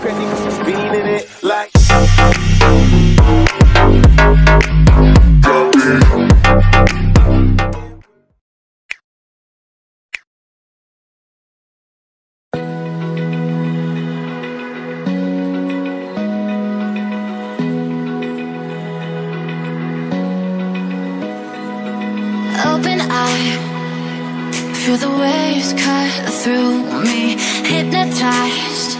crazy cause I'm speeding it like Open eye, feel the waves cut through me, hypnotized